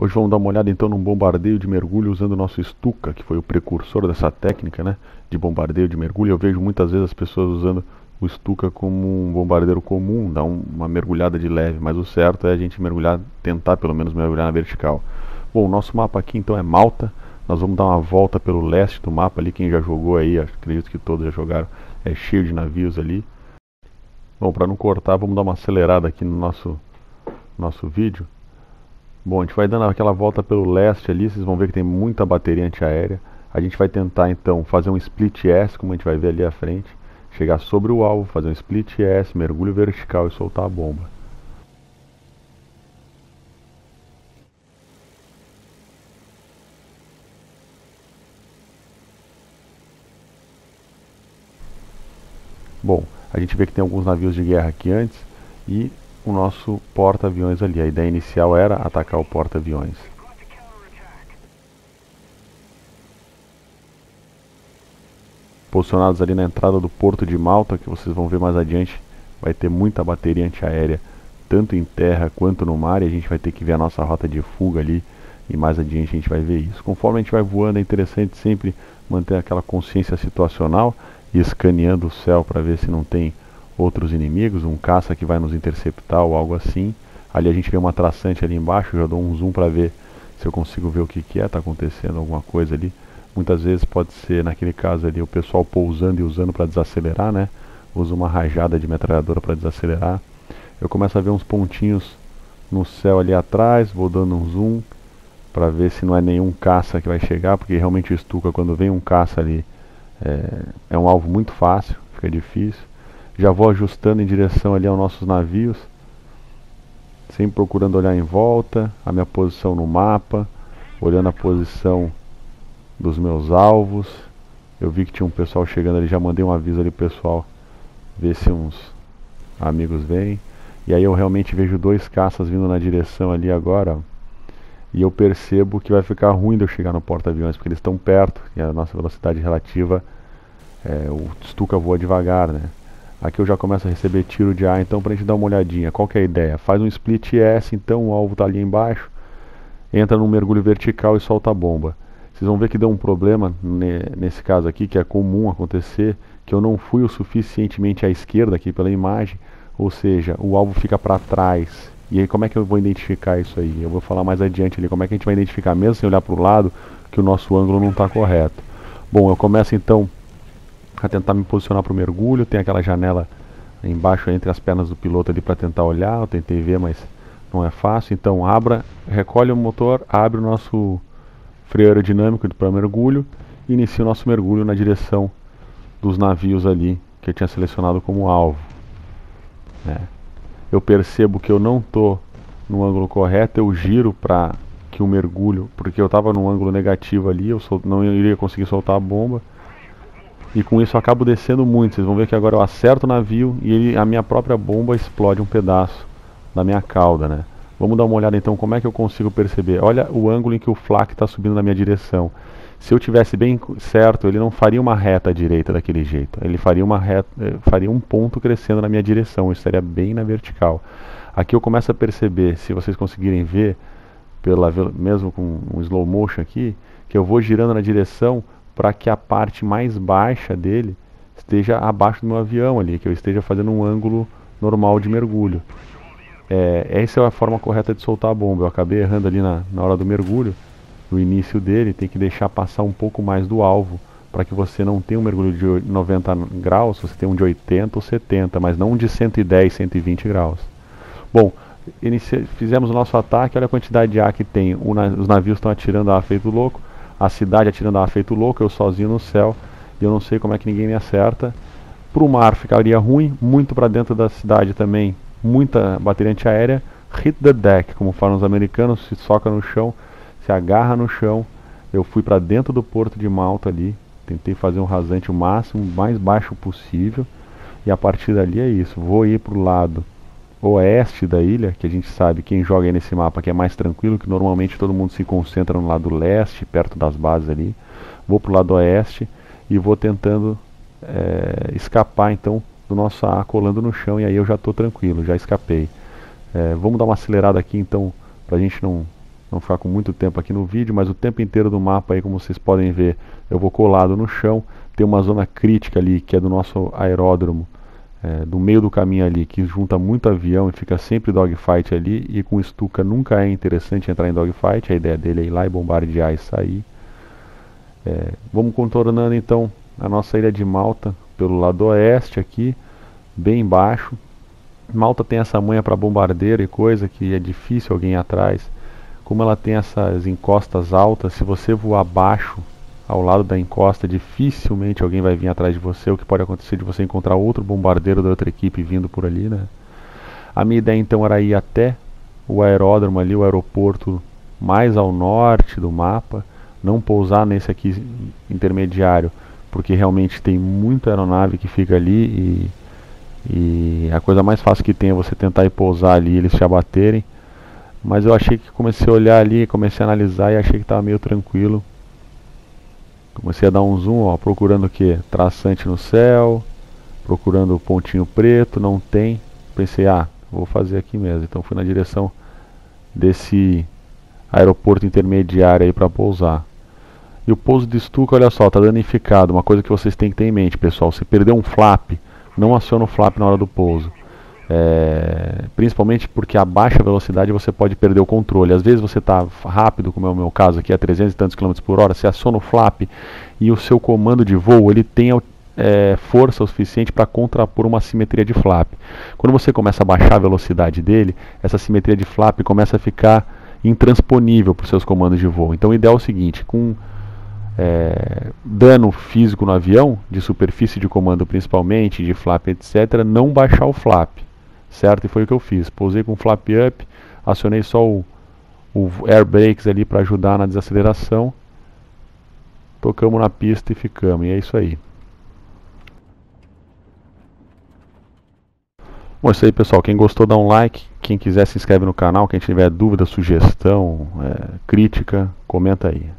Hoje vamos dar uma olhada então num bombardeio de mergulho usando o nosso Stuka, que foi o precursor dessa técnica né, de bombardeio de mergulho. Eu vejo muitas vezes as pessoas usando o Stuka como um bombardeiro comum, dá um, uma mergulhada de leve, mas o certo é a gente mergulhar, tentar pelo menos mergulhar na vertical. Bom, o nosso mapa aqui então é Malta. Nós vamos dar uma volta pelo leste do mapa ali, quem já jogou aí, acredito que todos já jogaram, é cheio de navios ali. Bom, para não cortar, vamos dar uma acelerada aqui no nosso, nosso vídeo. Bom, a gente vai dando aquela volta pelo leste ali, vocês vão ver que tem muita bateria antiaérea. A gente vai tentar então fazer um split S, como a gente vai ver ali à frente. Chegar sobre o alvo, fazer um split S, mergulho vertical e soltar a bomba. Bom, a gente vê que tem alguns navios de guerra aqui antes e o nosso porta-aviões ali. A ideia inicial era atacar o porta-aviões. Posicionados ali na entrada do porto de Malta, que vocês vão ver mais adiante, vai ter muita bateria antiaérea, tanto em terra quanto no mar, e a gente vai ter que ver a nossa rota de fuga ali, e mais adiante a gente vai ver isso. Conforme a gente vai voando, é interessante sempre manter aquela consciência situacional e escaneando o céu para ver se não tem outros inimigos, um caça que vai nos interceptar ou algo assim. Ali a gente vê uma traçante ali embaixo, já dou um zoom para ver se eu consigo ver o que, que é, está acontecendo alguma coisa ali. Muitas vezes pode ser, naquele caso ali, o pessoal pousando e usando para desacelerar, né? Usa uma rajada de metralhadora para desacelerar. Eu começo a ver uns pontinhos no céu ali atrás, vou dando um zoom para ver se não é nenhum caça que vai chegar, porque realmente o Stuka, quando vem um caça ali, é, é um alvo muito fácil, fica difícil. Já vou ajustando em direção ali aos nossos navios, sempre procurando olhar em volta, a minha posição no mapa, olhando a posição dos meus alvos. Eu vi que tinha um pessoal chegando ali, já mandei um aviso ali pro pessoal ver se uns amigos vêm. E aí eu realmente vejo dois caças vindo na direção ali agora. E eu percebo que vai ficar ruim de eu chegar no porta-aviões, porque eles estão perto, e a nossa velocidade relativa, é, o Stuka voa devagar, né? Aqui eu já começo a receber tiro de ar, então para a gente dar uma olhadinha, qual que é a ideia? Faz um split S, então o alvo está ali embaixo, entra num mergulho vertical e solta a bomba. Vocês vão ver que deu um problema nesse caso aqui, que é comum acontecer, que eu não fui o suficientemente à esquerda aqui pela imagem, ou seja, o alvo fica para trás. E aí como é que eu vou identificar isso aí? Eu vou falar mais adiante ali, como é que a gente vai identificar, mesmo sem olhar para o lado, que o nosso ângulo não está correto. Bom, eu começo então a tentar me posicionar para o mergulho. Tem aquela janela embaixo entre as pernas do piloto ali para tentar olhar. Eu tentei ver, mas não é fácil. Então abra, recolhe o motor, abre o nosso freio aerodinâmico para mergulho e inicia o nosso mergulho na direção dos navios ali que eu tinha selecionado como alvo. É. Eu percebo que eu não estou no ângulo correto, eu giro para que o mergulho, porque eu estava no ângulo negativo ali, eu não iria conseguir soltar a bomba. E com isso eu acabo descendo muito. Vocês vão ver que agora eu acerto o navio e ele, a minha própria bomba explode um pedaço da minha cauda, né? Vamos dar uma olhada então como é que eu consigo perceber. Olha o ângulo em que o flak está subindo na minha direção. Se eu tivesse bem certo, ele não faria uma reta direita daquele jeito. Ele faria uma reta, eh, faria um ponto crescendo na minha direção. Eu estaria bem na vertical. Aqui eu começo a perceber, se vocês conseguirem ver, pela, mesmo com um slow motion aqui, que eu vou girando na direção para que a parte mais baixa dele esteja abaixo do meu avião ali, que eu esteja fazendo um ângulo normal de mergulho. É, essa é a forma correta de soltar a bomba. Eu acabei errando ali na, na hora do mergulho, no início dele, tem que deixar passar um pouco mais do alvo, para que você não tenha um mergulho de 90 graus, você tem um de 80 ou 70, mas não um de 110, 120 graus. Bom, fizemos o nosso ataque, olha a quantidade de ar que tem. os navios estão atirando a feito louco a cidade atirando a feito louco, eu sozinho no céu, e eu não sei como é que ninguém me acerta. Para o mar ficaria ruim, muito para dentro da cidade também, muita bateria antiaérea. Hit the deck, como falam os americanos, se soca no chão, se agarra no chão. Eu fui para dentro do porto de Malta ali, tentei fazer um rasante o máximo, mais baixo possível, e a partir dali é isso. Vou ir para o lado oeste da ilha, que a gente sabe quem joga aí nesse mapa que é mais tranquilo, que normalmente todo mundo se concentra no lado leste, perto das bases ali. Vou para o lado oeste e vou tentando é, escapar então do nosso A colando no chão e aí eu já estou tranquilo, já escapei. É, vamos dar uma acelerada aqui então para a gente não não ficar com muito tempo aqui no vídeo, mas o tempo inteiro do mapa aí, como vocês podem ver, eu vou colado no chão, tem uma zona crítica ali, que é do nosso aeródromo, é, do meio do caminho ali, que junta muito avião e fica sempre dogfight ali, e com Stuka nunca é interessante entrar em dogfight, a ideia dele é ir lá e bombardear e sair. É, vamos contornando então a nossa ilha de Malta pelo lado oeste aqui, bem baixo. Malta tem essa manha para bombardeiro e coisa que é difícil alguém ir atrás. Como ela tem essas encostas altas, se você voar baixo ao lado da encosta, dificilmente alguém vai vir atrás de você. O que pode acontecer de você encontrar outro bombardeiro da outra equipe vindo por ali, né? A minha ideia então era ir até o aeródromo ali, o aeroporto mais ao norte do mapa, não pousar nesse aqui intermediário, porque realmente tem muita aeronave que fica ali e, e a coisa mais fácil que tem é você tentar ir pousar ali e eles te abaterem. Mas eu achei que comecei a olhar ali, comecei a analisar e achei que estava meio tranquilo. Comecei a dar um zoom, ó, procurando o que? Traçante no céu, procurando o pontinho preto, não tem. Pensei, ah, vou fazer aqui mesmo. Então fui na direção desse aeroporto intermediário aí para pousar. E o pouso de Stuka, olha só, está danificado. Uma coisa que vocês têm que ter em mente, pessoal. Se perder um flap, não aciona o flap na hora do pouso. É, principalmente porque a baixa velocidade você pode perder o controle. Às vezes você está rápido, como é o meu caso aqui, a 300 e tantos km por hora, você aciona o flap e o seu comando de voo ele tem é, força o suficiente para contrapor uma simetria de flap. Quando você começa a baixar a velocidade dele, essa simetria de flap começa a ficar intransponível para os seus comandos de voo. Então o ideal é o seguinte, com é, dano físico no avião, de superfície de comando principalmente, de flap, etc., não baixar o flap certo? E foi o que eu fiz. Pousei com flap up, acionei só o, o air brakes ali para ajudar na desaceleração. Tocamos na pista e ficamos. E é isso aí. Bom, é isso aí pessoal. Quem gostou dá um like. Quem quiser se inscreve no canal. Quem tiver dúvida, sugestão, é, crítica, comenta aí.